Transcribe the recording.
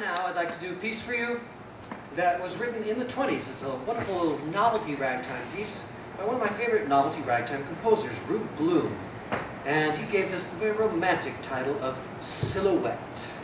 Now I'd like to do a piece for you that was written in the 20s. It's a wonderful little novelty ragtime piece by one of my favorite novelty ragtime composers, Rube Bloom. And he gave this the very romantic title of Silhouette.